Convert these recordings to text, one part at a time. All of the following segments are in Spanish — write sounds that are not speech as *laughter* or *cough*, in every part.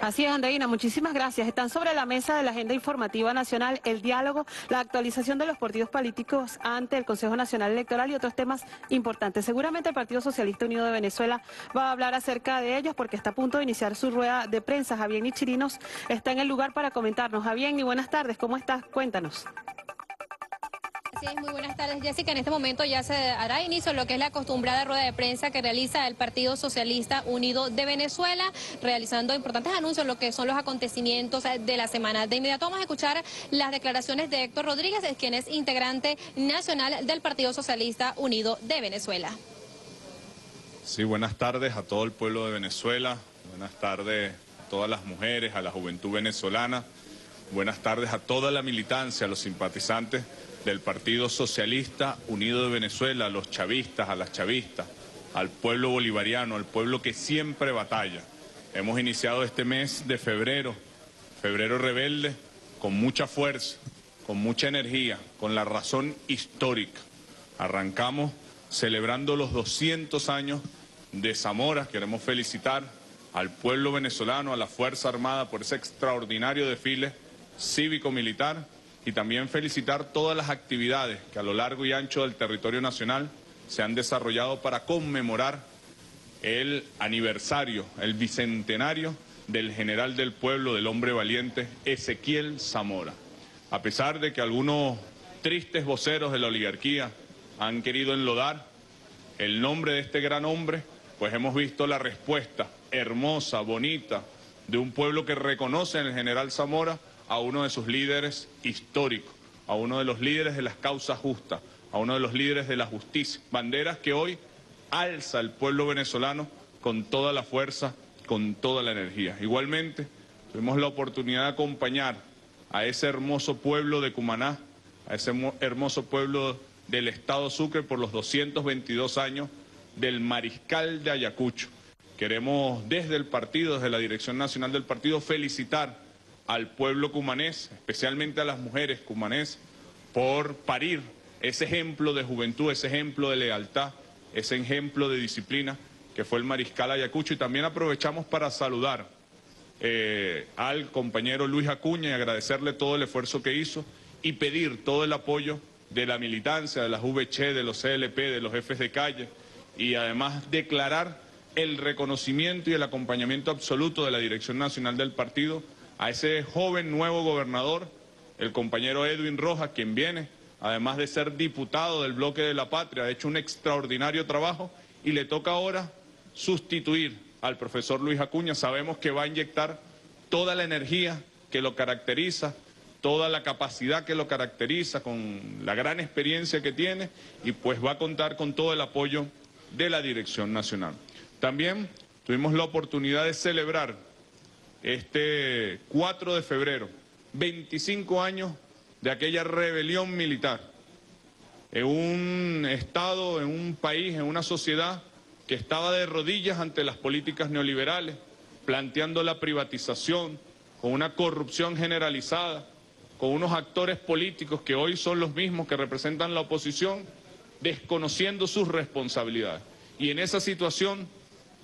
Así es, Andreina, muchísimas gracias. Están sobre la mesa de la agenda informativa nacional el diálogo, la actualización de los partidos políticos ante el Consejo Nacional Electoral y otros temas importantes. Seguramente el Partido Socialista Unido de Venezuela va a hablar acerca de ellos porque está a punto de iniciar su rueda de prensa. Javier Nichirinos está en el lugar para comentarnos. Javier, y buenas tardes, ¿cómo estás? Cuéntanos. Sí, muy buenas tardes, Jessica. En este momento ya se hará inicio lo que es la acostumbrada rueda de prensa que realiza el Partido Socialista Unido de Venezuela, realizando importantes anuncios lo que son los acontecimientos de la semana. De inmediato vamos a escuchar las declaraciones de Héctor Rodríguez, quien es integrante nacional del Partido Socialista Unido de Venezuela. Sí, buenas tardes a todo el pueblo de Venezuela, buenas tardes a todas las mujeres, a la juventud venezolana, buenas tardes a toda la militancia, a los simpatizantes del Partido Socialista Unido de Venezuela, a los chavistas, a las chavistas, al pueblo bolivariano, al pueblo que siempre batalla. Hemos iniciado este mes de febrero, febrero rebelde, con mucha fuerza, con mucha energía, con la razón histórica. Arrancamos celebrando los 200 años de Zamora. Queremos felicitar al pueblo venezolano, a la Fuerza Armada por ese extraordinario desfile cívico-militar y también felicitar todas las actividades que a lo largo y ancho del territorio nacional se han desarrollado para conmemorar el aniversario, el bicentenario del general del pueblo, del hombre valiente, Ezequiel Zamora. A pesar de que algunos tristes voceros de la oligarquía han querido enlodar el nombre de este gran hombre, pues hemos visto la respuesta hermosa, bonita, de un pueblo que reconoce en el general Zamora a uno de sus líderes históricos, a uno de los líderes de las causas justas, a uno de los líderes de la justicia. Banderas que hoy alza el pueblo venezolano con toda la fuerza, con toda la energía. Igualmente, tuvimos la oportunidad de acompañar a ese hermoso pueblo de Cumaná, a ese hermoso pueblo del Estado Sucre por los 222 años del Mariscal de Ayacucho. Queremos desde el partido, desde la Dirección Nacional del Partido, felicitar al pueblo cumanés, especialmente a las mujeres cumanés, por parir ese ejemplo de juventud, ese ejemplo de lealtad, ese ejemplo de disciplina que fue el mariscal Ayacucho. Y también aprovechamos para saludar eh, al compañero Luis Acuña y agradecerle todo el esfuerzo que hizo y pedir todo el apoyo de la militancia, de las VC, de los CLP, de los jefes de calle y además declarar el reconocimiento y el acompañamiento absoluto de la Dirección Nacional del Partido a ese joven nuevo gobernador, el compañero Edwin Rojas, quien viene, además de ser diputado del bloque de la patria, ha hecho un extraordinario trabajo y le toca ahora sustituir al profesor Luis Acuña. Sabemos que va a inyectar toda la energía que lo caracteriza, toda la capacidad que lo caracteriza, con la gran experiencia que tiene y pues va a contar con todo el apoyo de la Dirección Nacional. También tuvimos la oportunidad de celebrar este 4 de febrero, 25 años de aquella rebelión militar, en un Estado, en un país, en una sociedad que estaba de rodillas ante las políticas neoliberales, planteando la privatización, con una corrupción generalizada, con unos actores políticos que hoy son los mismos que representan la oposición, desconociendo sus responsabilidades. Y en esa situación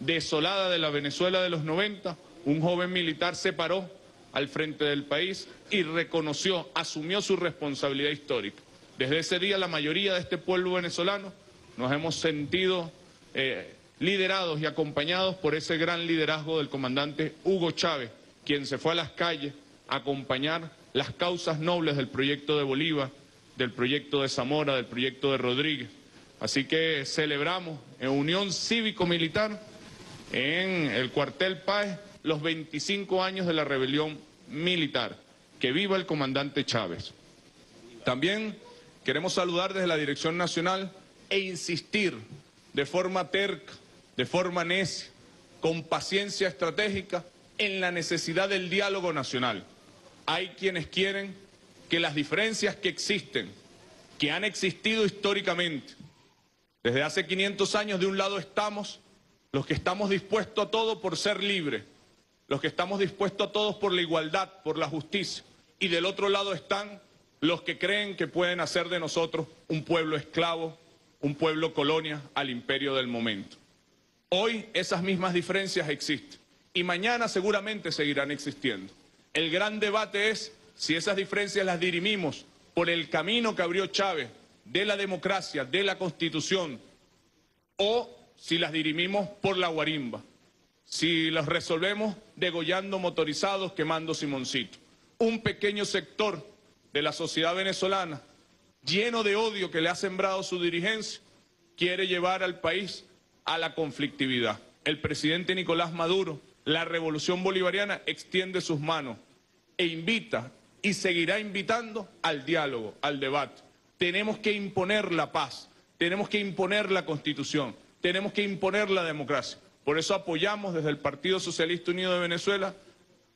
desolada de la Venezuela de los 90, un joven militar se paró al frente del país y reconoció, asumió su responsabilidad histórica. Desde ese día la mayoría de este pueblo venezolano nos hemos sentido eh, liderados y acompañados por ese gran liderazgo del comandante Hugo Chávez, quien se fue a las calles a acompañar las causas nobles del proyecto de Bolívar, del proyecto de Zamora, del proyecto de Rodríguez. Así que celebramos en Unión Cívico-Militar en el cuartel Páez los 25 años de la rebelión militar. Que viva el comandante Chávez. También queremos saludar desde la Dirección Nacional e insistir de forma terca, de forma necia, con paciencia estratégica, en la necesidad del diálogo nacional. Hay quienes quieren que las diferencias que existen, que han existido históricamente, desde hace 500 años de un lado estamos los que estamos dispuestos a todo por ser libres, los que estamos dispuestos a todos por la igualdad, por la justicia, y del otro lado están los que creen que pueden hacer de nosotros un pueblo esclavo, un pueblo colonia al imperio del momento. Hoy esas mismas diferencias existen y mañana seguramente seguirán existiendo. El gran debate es si esas diferencias las dirimimos por el camino que abrió Chávez de la democracia, de la constitución, o si las dirimimos por la guarimba, si las resolvemos degollando motorizados, quemando Simoncito. Un pequeño sector de la sociedad venezolana, lleno de odio que le ha sembrado su dirigencia, quiere llevar al país a la conflictividad. El presidente Nicolás Maduro, la revolución bolivariana, extiende sus manos e invita y seguirá invitando al diálogo, al debate. Tenemos que imponer la paz, tenemos que imponer la constitución, tenemos que imponer la democracia. Por eso apoyamos desde el Partido Socialista Unido de Venezuela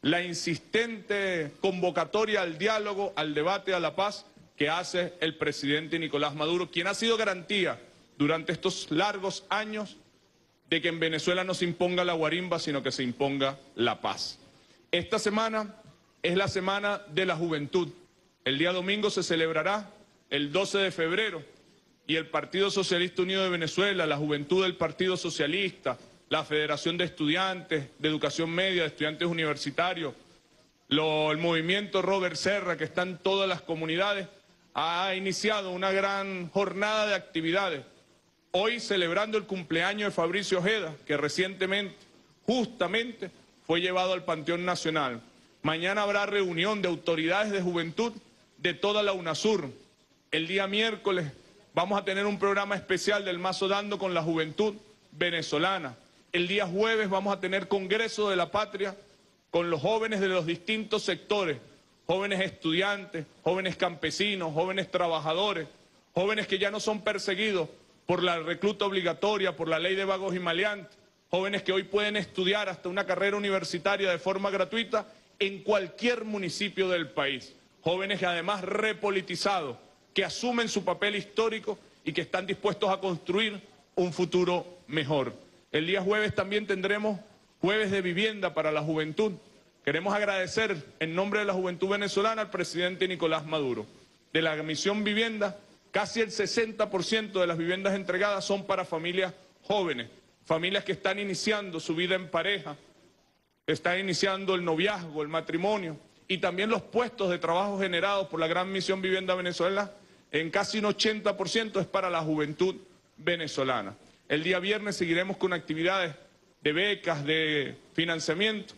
la insistente convocatoria al diálogo, al debate, a la paz que hace el presidente Nicolás Maduro, quien ha sido garantía durante estos largos años de que en Venezuela no se imponga la guarimba, sino que se imponga la paz. Esta semana es la semana de la juventud. El día domingo se celebrará el 12 de febrero y el Partido Socialista Unido de Venezuela, la juventud del Partido Socialista, la Federación de Estudiantes de Educación Media, de Estudiantes Universitarios, el movimiento Robert Serra, que está en todas las comunidades, ha iniciado una gran jornada de actividades. Hoy celebrando el cumpleaños de Fabricio Ojeda, que recientemente, justamente, fue llevado al Panteón Nacional. Mañana habrá reunión de autoridades de juventud de toda la UNASUR. El día miércoles vamos a tener un programa especial del Mazo Dando con la juventud venezolana. El día jueves vamos a tener Congreso de la Patria con los jóvenes de los distintos sectores, jóvenes estudiantes, jóvenes campesinos, jóvenes trabajadores, jóvenes que ya no son perseguidos por la recluta obligatoria, por la ley de vagos y maleantes, jóvenes que hoy pueden estudiar hasta una carrera universitaria de forma gratuita en cualquier municipio del país. Jóvenes que además repolitizados, que asumen su papel histórico y que están dispuestos a construir un futuro mejor. El día jueves también tendremos jueves de vivienda para la juventud. Queremos agradecer en nombre de la juventud venezolana al presidente Nicolás Maduro. De la misión vivienda, casi el 60% de las viviendas entregadas son para familias jóvenes, familias que están iniciando su vida en pareja, está iniciando el noviazgo, el matrimonio y también los puestos de trabajo generados por la Gran Misión Vivienda Venezuela, en casi un 80% es para la juventud venezolana. El día viernes seguiremos con actividades de becas, de financiamiento.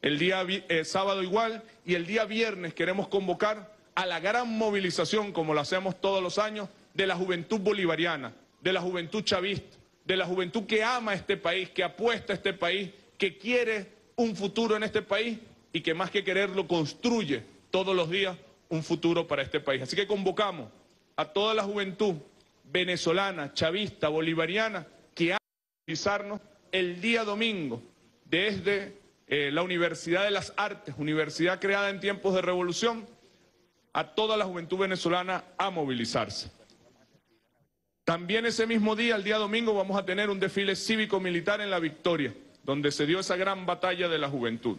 El día eh, sábado igual y el día viernes queremos convocar a la gran movilización, como lo hacemos todos los años, de la juventud bolivariana, de la juventud chavista, de la juventud que ama este país, que apuesta a este país, que quiere un futuro en este país y que más que quererlo construye todos los días un futuro para este país. Así que convocamos a toda la juventud venezolana, chavista, bolivariana, utilizarnos el día domingo desde eh, la Universidad de las Artes, universidad creada en tiempos de revolución, a toda la juventud venezolana a movilizarse. También ese mismo día, el día domingo, vamos a tener un desfile cívico-militar en La Victoria donde se dio esa gran batalla de la juventud.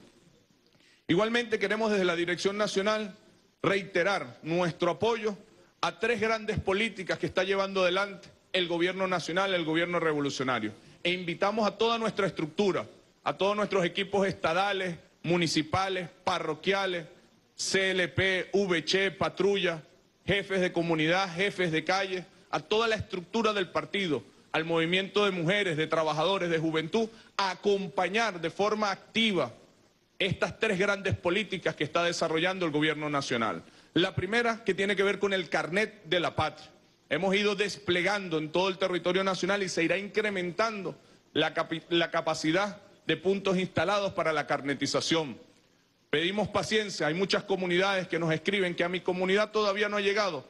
Igualmente queremos desde la Dirección Nacional reiterar nuestro apoyo a tres grandes políticas que está llevando adelante el gobierno nacional, el gobierno revolucionario. E invitamos a toda nuestra estructura, a todos nuestros equipos estadales, municipales, parroquiales, CLP, VC, patrulla, jefes de comunidad, jefes de calle, a toda la estructura del partido, al movimiento de mujeres, de trabajadores, de juventud, a acompañar de forma activa estas tres grandes políticas que está desarrollando el gobierno nacional. La primera que tiene que ver con el carnet de la patria. Hemos ido desplegando en todo el territorio nacional y se irá incrementando la, capacidad de puntos instalados para la carnetización. Pedimos paciencia, hay muchas comunidades que nos escriben que a mi comunidad todavía no ha llegado,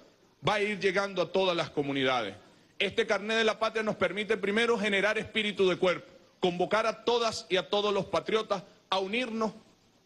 va a ir llegando a todas las comunidades. Este carnet de la patria nos permite primero generar espíritu de cuerpo, convocar a todas y a todos los patriotas a unirnos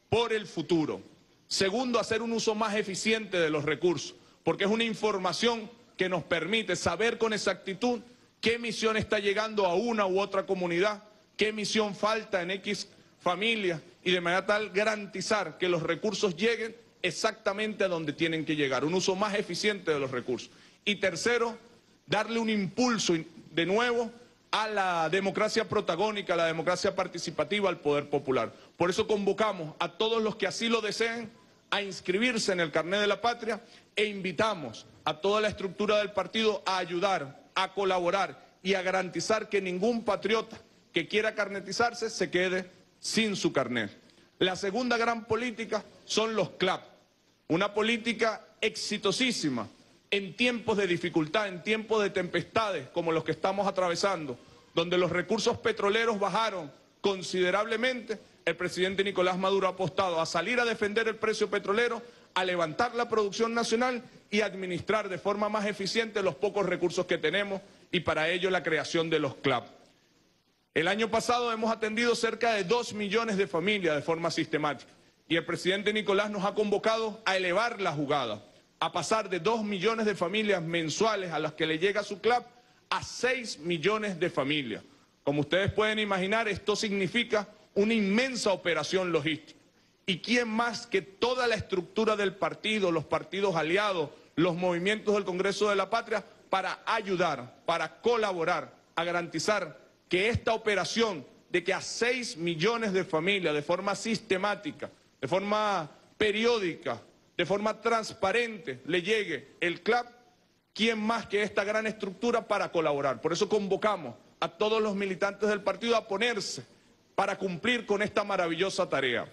por el futuro. Segundo, hacer un uso más eficiente de los recursos, porque es una información que nos permite saber con exactitud qué misión está llegando a una u otra comunidad, qué misión falta en X familia y de manera tal garantizar que los recursos lleguen exactamente a donde tienen que llegar, un uso más eficiente de los recursos. Y tercero, darle un impulso de nuevo a la democracia protagónica, a la democracia participativa, al poder popular. Por eso convocamos a todos los que así lo deseen a inscribirse en el carnet de la patria e invitamos a toda la estructura del partido a ayudar, a colaborar y a garantizar que ningún patriota que quiera carnetizarse se quede sin su carnet. La segunda gran política son los CLAP, una política exitosísima en tiempos de dificultad, en tiempos de tempestades como los que estamos atravesando, donde los recursos petroleros bajaron considerablemente, el presidente Nicolás Maduro ha apostado a salir a defender el precio petrolero, a levantar la producción nacional y administrar de forma más eficiente los pocos recursos que tenemos y para ello la creación de los CLAP. El año pasado hemos atendido cerca de dos millones de familias de forma sistemática y el presidente Nicolás nos ha convocado a elevar la jugada, a pasar de dos millones de familias mensuales a las que le llega su CLAP a seis millones de familias. Como ustedes pueden imaginar, esto significa una inmensa operación logística. ¿Y quién más que toda la estructura del partido, los partidos aliados, los movimientos del Congreso de la Patria, para ayudar, para colaborar, a garantizar que esta operación de que a seis millones de familias de forma sistemática, de forma periódica, de forma transparente le llegue el CLAP, ¿quién más que esta gran estructura para colaborar? Por eso convocamos a todos los militantes del partido a ponerse para cumplir con esta maravillosa tarea.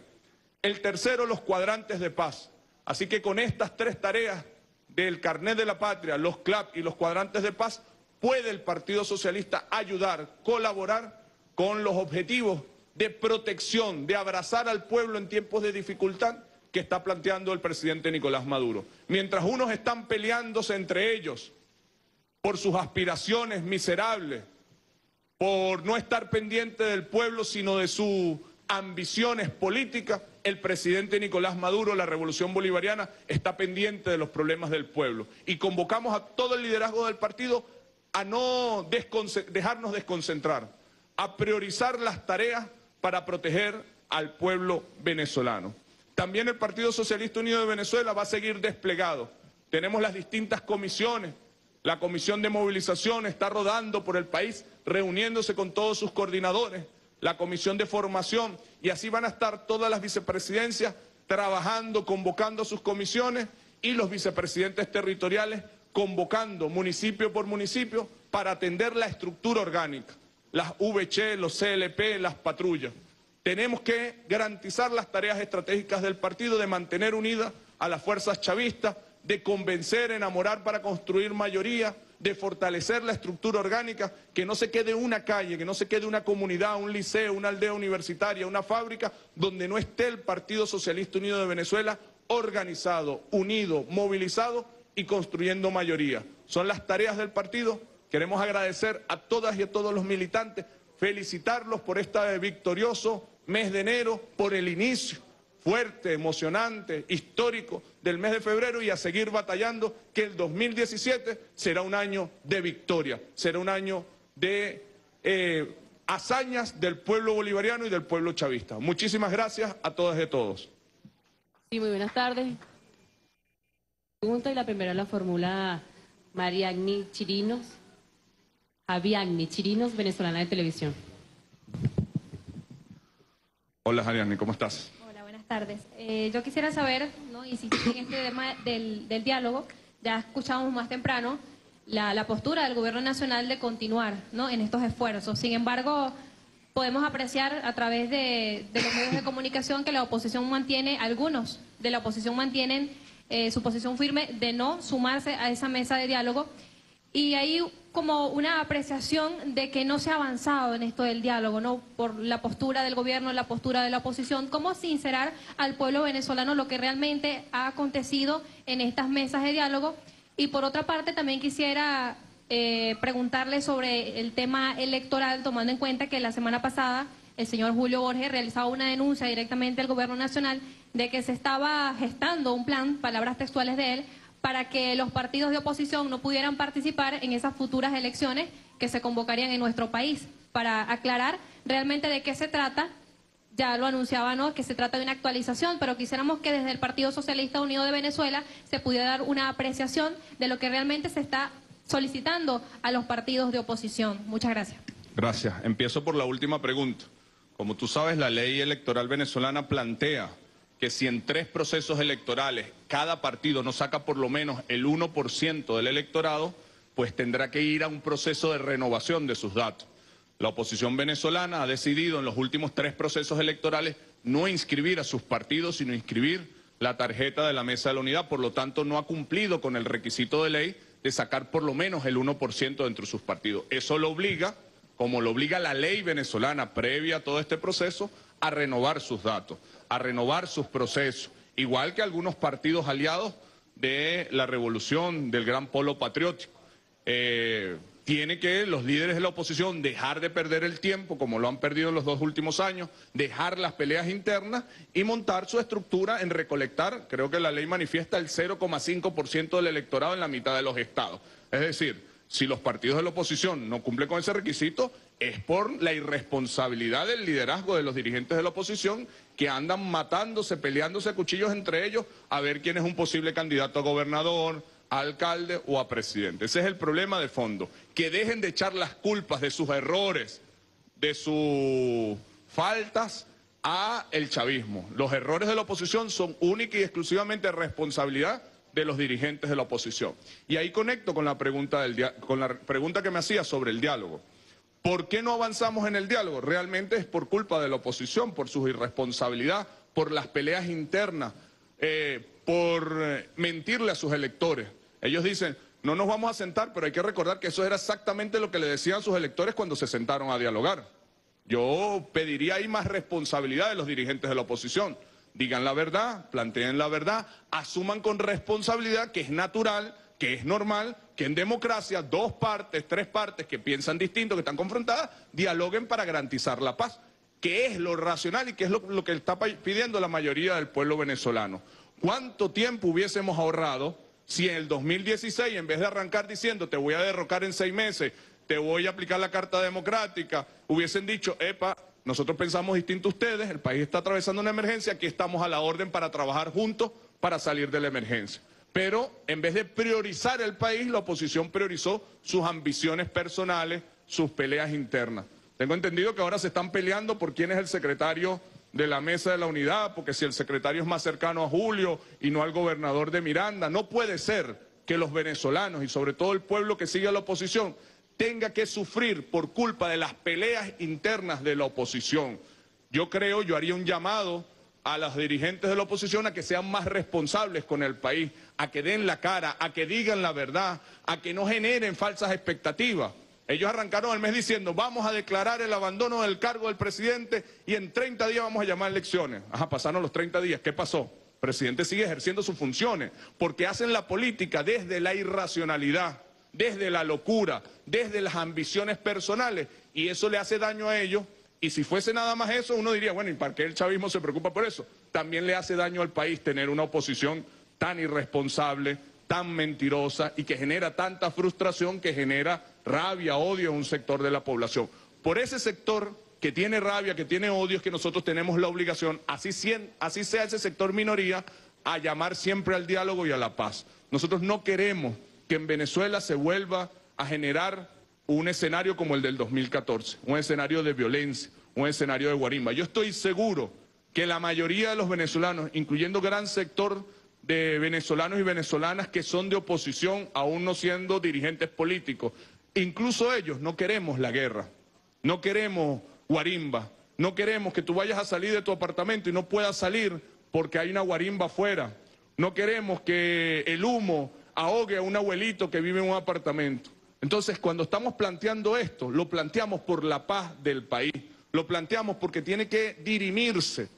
El tercero, los cuadrantes de paz. Así que con estas tres tareas del carnet de la patria, los CLAP y los cuadrantes de paz, puede el Partido Socialista ayudar, colaborar con los objetivos de protección, de abrazar al pueblo en tiempos de dificultad que está planteando el presidente Nicolás Maduro. Mientras unos están peleándose entre ellos por sus aspiraciones miserables, por no estar pendiente del pueblo, sino de sus ambiciones políticas, el presidente Nicolás Maduro, la revolución bolivariana, está pendiente de los problemas del pueblo. Y convocamos a todo el liderazgo del partido a no dejarnos desconcentrar, a priorizar las tareas para proteger al pueblo venezolano. También el Partido Socialista Unido de Venezuela va a seguir desplegado. Tenemos las distintas comisiones. La comisión de movilización está rodando por el país, reuniéndose con todos sus coordinadores. La comisión de formación. Y así van a estar todas las vicepresidencias trabajando, convocando sus comisiones y los vicepresidentes territoriales convocando municipio por municipio para atender la estructura orgánica, las VC, los CLP, las patrullas. Tenemos que garantizar las tareas estratégicas del partido de mantener unidas a las fuerzas chavistas, de convencer, enamorar para construir mayoría, de fortalecer la estructura orgánica, que no se quede una calle, que no se quede una comunidad, un liceo, una aldea universitaria, una fábrica, donde no esté el Partido Socialista Unido de Venezuela organizado, unido, movilizado y construyendo mayoría. Son las tareas del partido. Queremos agradecer a todas y a todos los militantes, felicitarlos por este victorioso mes de enero, por el inicio fuerte, emocionante, histórico del mes de febrero y a seguir batallando que el 2017 será un año de victoria, será un año de eh, hazañas del pueblo bolivariano y del pueblo chavista. Muchísimas gracias a todas y a todos. Sí, muy buenas tardes pregunta y la primera la formula Mariagni Chirinos, Aviagni Chirinos, venezolana de televisión. Hola, Ariadne, ¿cómo estás? Buenas tardes. Eh, yo quisiera saber, ¿no? insistir en este tema del, diálogo, ya escuchamos más temprano la, postura del gobierno nacional de continuar ¿no? en estos esfuerzos. Sin embargo, podemos apreciar a través de, de los medios de comunicación que la oposición mantiene, algunos de la oposición mantienen eh, su posición firme de no sumarse a esa mesa de diálogo. Y hay como una apreciación de que no se ha avanzado en esto del diálogo, ¿no? Por la postura del gobierno, la postura de la oposición. ¿Cómo sincerar al pueblo venezolano lo que realmente ha acontecido en estas mesas de diálogo? Y por otra parte, también quisiera eh, preguntarle sobre el tema electoral, tomando en cuenta que la semana pasada el señor Julio Borges realizaba una denuncia directamente al gobierno nacional de que se estaba gestando un plan, palabras textuales de él, para que los partidos de oposición no pudieran participar en esas futuras elecciones que se convocarían en nuestro país. Para aclarar realmente de qué se trata, ya lo anunciaba, ¿no? Que se trata de una actualización, pero quisiéramos que desde el Partido Socialista Unido de Venezuela se pudiera dar una apreciación de lo que realmente se está solicitando a los partidos de oposición. Muchas gracias. Gracias. Empiezo por la última pregunta. Como tú sabes, la ley electoral venezolana plantea que si en tres procesos electorales cada partido no saca por lo menos el 1% del electorado, pues tendrá que ir a un proceso de renovación de sus datos. La oposición venezolana ha decidido en los últimos tres procesos electorales no inscribir a sus partidos, sino inscribir la tarjeta de la Mesa de la Unidad, por lo tanto no ha cumplido con el requisito de ley de sacar por lo menos el 1% dentro de sus partidos. Eso lo obliga como lo obliga la ley venezolana previa a todo este proceso, a renovar sus datos, a renovar sus procesos, igual que algunos partidos aliados de la revolución del gran polo patriótico. Eh, tiene que los líderes de la oposición dejar de perder el tiempo, como lo han perdido en los dos últimos años, dejar las peleas internas y montar su estructura en recolectar, creo que la ley manifiesta, el 0,5% del electorado en la mitad de los estados. Es decir, si los partidos de la oposición no cumplen con ese requisito, es por la irresponsabilidad del liderazgo de los dirigentes de la oposición que andan matándose, peleándose a cuchillos entre ellos a ver quién es un posible candidato a gobernador, a alcalde o a presidente. Ese es el problema de fondo. Que dejen de echar las culpas de sus errores, de sus faltas a el chavismo. Los errores de la oposición son única y exclusivamente responsabilidad de los dirigentes de la oposición. Y ahí conecto con la pregunta, del con la pregunta que me hacía sobre el diálogo. ¿Por qué no avanzamos en el diálogo? Realmente es por culpa de la oposición, por su irresponsabilidad, por las peleas internas, eh, por eh, mentirle a sus electores. Ellos dicen, no nos vamos a sentar, pero hay que recordar que eso era exactamente lo que le decían sus electores cuando se sentaron a dialogar. Yo pediría ahí más responsabilidad de los dirigentes de la oposición digan la verdad, planteen la verdad, asuman con responsabilidad que es natural, que es normal, que en democracia dos partes, tres partes que piensan distinto, que están confrontadas, dialoguen para garantizar la paz, que es lo racional y que es lo, que está pidiendo la mayoría del pueblo venezolano. ¿Cuánto tiempo hubiésemos ahorrado si en el 2016, en vez de arrancar diciendo te voy a derrocar en seis meses, te voy a aplicar la Carta Democrática, hubiesen dicho, epa, nosotros pensamos distinto a ustedes, el país está atravesando una emergencia, aquí estamos a la orden para trabajar juntos para salir de la emergencia. Pero en vez de priorizar el país, la oposición priorizó sus ambiciones personales, sus peleas internas. Tengo entendido que ahora se están peleando por quién es el secretario de la mesa de la unidad, porque si el secretario es más cercano a Julio y no al gobernador de Miranda, no puede ser que los venezolanos y sobre todo el pueblo que sigue a la oposición tenga que sufrir por culpa de las peleas internas de la oposición. Yo creo, yo haría un llamado a los dirigentes de la oposición a que sean más responsables con el país, a que den la cara, a que digan la verdad, a que no generen falsas expectativas. Ellos arrancaron el mes diciendo, vamos a declarar el abandono del cargo del presidente y en 30 días vamos a llamar elecciones. Ajá, pasaron los 30 días. ¿Qué pasó? El presidente sigue ejerciendo sus funciones porque hacen la política desde la irracionalidad desde la locura, desde las ambiciones personales, y eso le hace daño a ellos. Y si fuese nada más eso, uno diría, bueno, ¿y para qué el chavismo se preocupa por eso? También le hace daño al país tener una oposición tan irresponsable, tan mentirosa y que genera tanta frustración, que genera rabia, odio en un sector de la población. Por ese sector que tiene rabia, que tiene odio, es que nosotros tenemos la obligación, así, así sea ese sector minoría, a llamar siempre al diálogo y a la paz. Nosotros no queremos que en Venezuela se vuelva a generar un escenario como el del 2014, un escenario de violencia, un escenario de guarimba. Yo estoy seguro que la mayoría de los venezolanos, incluyendo gran sector de venezolanos y venezolanas que son de oposición, aún no siendo dirigentes políticos, incluso ellos no queremos la guerra, no queremos guarimba, no queremos que tú vayas a salir de tu apartamento y no puedas salir porque hay una guarimba afuera, no queremos que el humo ahogue a un abuelito que vive en un apartamento. Entonces, cuando estamos planteando esto, lo planteamos por la paz del país, lo planteamos porque tiene que dirimirse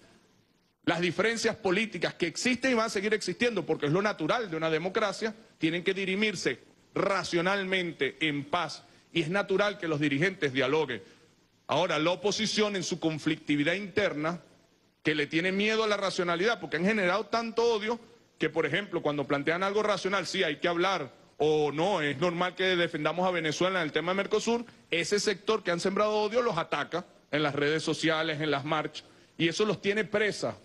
las diferencias políticas que existen y van a seguir existiendo, porque es lo natural de una democracia, tienen que dirimirse racionalmente, en paz, y es natural que los dirigentes dialoguen. Ahora, la oposición en su conflictividad interna, que le tiene miedo a la racionalidad, porque han generado tanto odio, que, por ejemplo, cuando plantean algo racional, sí, hay que hablar, o no, es normal que defendamos a Venezuela en el tema de Mercosur, ese sector que han sembrado odio los ataca en las redes sociales, en las marchas, y eso los tiene presa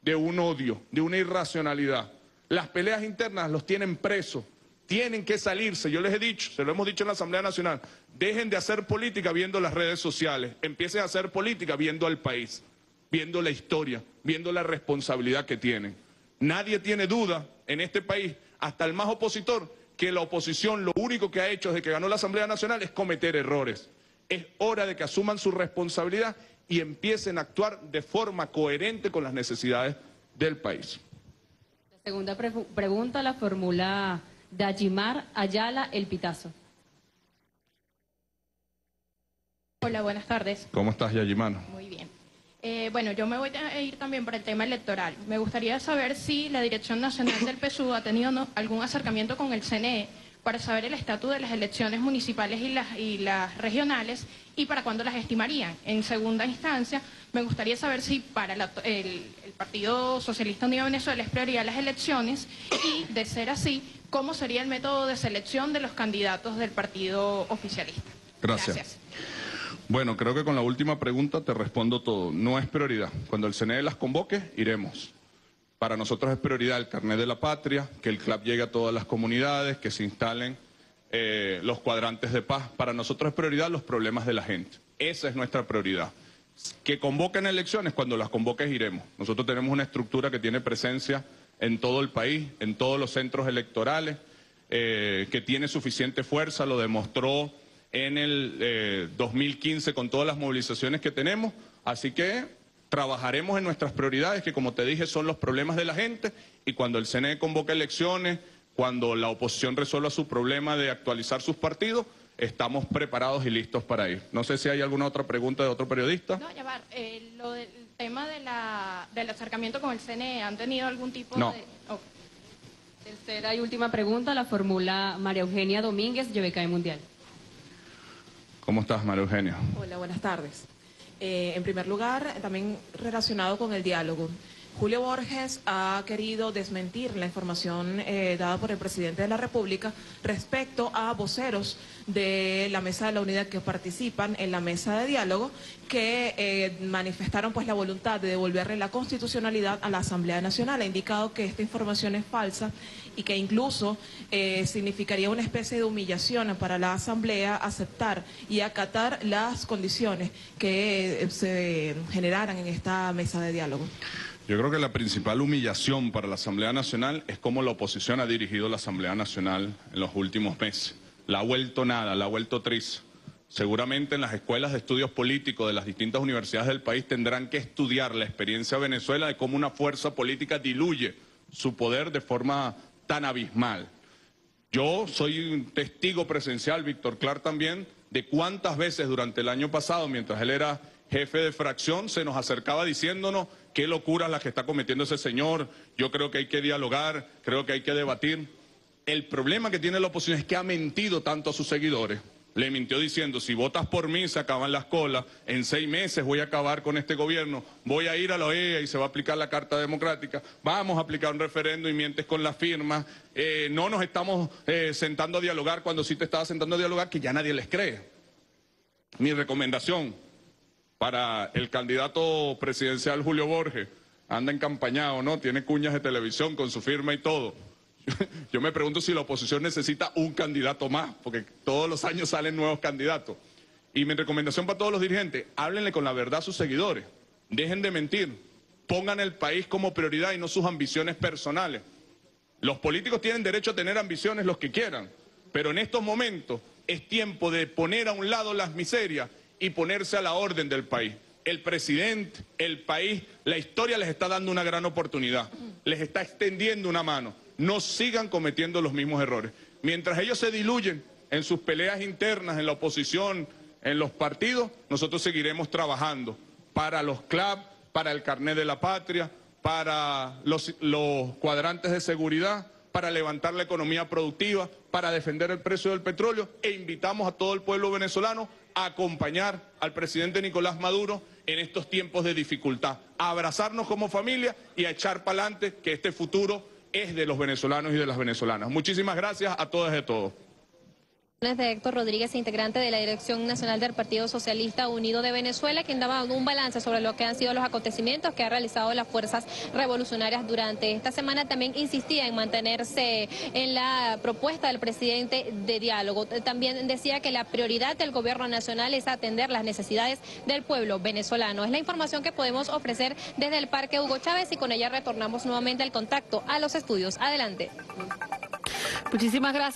de un odio, de una irracionalidad. Las peleas internas los tienen presos Tienen que salirse, yo les he dicho, se lo hemos dicho en la Asamblea Nacional, dejen de hacer política viendo las redes sociales, empiecen a hacer política viendo al país, viendo la historia, viendo la responsabilidad que tienen. Nadie tiene duda en este país, hasta el más opositor, que la oposición lo único que ha hecho desde que ganó la Asamblea Nacional es cometer errores. Es hora de que asuman su responsabilidad y empiecen a actuar de forma coherente con las necesidades del país. La segunda pregunta la formula Dajimar Ayala El Pitazo. Hola, buenas tardes. ¿Cómo estás, Yayimano? Muy bien. Eh, bueno, yo me voy a ir también por el tema electoral. Me gustaría saber si la Dirección Nacional del PSU ha tenido algún acercamiento con el CNE para saber el estatus de las elecciones municipales y las, y las regionales y para cuándo las estimarían. En segunda instancia, me gustaría saber si para el, Partido Socialista Unido de Venezuela es prioridad las elecciones y, de ser así, cómo sería el método de selección de los candidatos del partido oficialista. Gracias. Bueno, creo que con la última pregunta te respondo todo. No es prioridad. Cuando el CNE las convoque, iremos. Para nosotros es prioridad el carnet de la patria, que el CLAP llegue a todas las comunidades, que se instalen eh, los cuadrantes de paz. Para nosotros es prioridad los problemas de la gente. Esa es nuestra prioridad. Que convoquen elecciones, cuando las convoques iremos. Nosotros tenemos una estructura que tiene presencia en todo el país, en todos los centros electorales, eh, que tiene suficiente fuerza, lo demostró en el 2015 eh, con todas las movilizaciones que tenemos. Así que trabajaremos en nuestras prioridades, que como te dije son los problemas de la gente, y cuando el CNE convoque elecciones, cuando la oposición resuelva su problema de actualizar sus partidos, estamos preparados y listos para ir. No sé si hay alguna otra pregunta de otro periodista. No, ya eh, lo del tema de la, del acercamiento con el CNE, ¿han tenido algún tipo no. de...? Tercera y última pregunta la formula María Eugenia Domínguez, YBK Mundial. ¿Cómo estás, María Eugenia? Hola, buenas tardes. Eh, en primer lugar, también relacionado con el diálogo. Julio Borges ha querido desmentir la información eh, dada por el presidente de la República respecto a voceros de la mesa de la unidad que participan en la mesa de diálogo que eh, manifestaron pues la voluntad de devolverle la constitucionalidad a la Asamblea Nacional. Ha indicado que esta información es falsa y que incluso eh, significaría una especie de humillación para la Asamblea aceptar y acatar las condiciones que se generaran en esta mesa de diálogo. Yo creo que la principal humillación para la Asamblea Nacional es cómo la oposición ha dirigido la Asamblea Nacional en los últimos meses. La ha vuelto nada, la ha vuelto tris. Seguramente en las escuelas de estudios políticos de las distintas universidades del país tendrán que estudiar la experiencia de Venezuela de cómo una fuerza política diluye su poder de forma tan abismal. Yo soy un testigo presencial, Víctor Clark también, de cuántas veces durante el año pasado, mientras él era jefe de fracción, se nos acercaba diciéndonos qué locuras las que está cometiendo ese señor, yo creo que hay que dialogar, creo que hay que debatir. El problema que tiene la oposición es que ha mentido tanto a sus seguidores. Le mintió diciendo, si votas por mí se acaban las colas, en seis meses voy a acabar con este gobierno, voy a ir a la OEA y se va a aplicar la Carta Democrática, vamos a aplicar un referendo y mientes con las firmas, eh, no nos estamos eh, sentando a dialogar cuando sí te estaba sentando a dialogar, que ya nadie les cree. Mi recomendación, para el candidato presidencial Julio Borges. Anda encampañado, ¿no? Tiene cuñas de televisión con su firma y todo. *laughs* Yo me pregunto si la oposición necesita un candidato más, porque todos los años salen nuevos candidatos. Y mi recomendación para todos los dirigentes, háblenle con la verdad a sus seguidores. Dejen de mentir. Pongan el país como prioridad y no sus ambiciones personales. Los políticos tienen derecho a tener ambiciones los que quieran, pero en estos momentos es tiempo de poner a un lado las miserias y ponerse a la orden del país. El presidente, el país, la historia les está dando una gran oportunidad, les está extendiendo una mano. No sigan cometiendo los mismos errores. Mientras ellos se diluyen en sus peleas internas, en la oposición, en los partidos, nosotros seguiremos trabajando para los CLAP, para el carnet de la patria, para los, los cuadrantes de seguridad, para levantar la economía productiva, para defender el precio del petróleo e invitamos a todo el pueblo venezolano acompañar al presidente Nicolás Maduro en estos tiempos de dificultad, a abrazarnos como familia y a echar para adelante que este futuro es de los venezolanos y de las venezolanas. Muchísimas gracias a todas y a todos. De Héctor Rodríguez, integrante de la Dirección Nacional del Partido Socialista Unido de Venezuela, quien daba un balance sobre lo que han sido los acontecimientos que han realizado las fuerzas revolucionarias durante esta semana. También insistía en mantenerse en la propuesta del presidente de diálogo. También decía que la prioridad del gobierno nacional es atender las necesidades del pueblo venezolano. Es la información que podemos ofrecer desde el Parque Hugo Chávez y con ella retornamos nuevamente el contacto a los estudios. Adelante. Muchísimas gracias.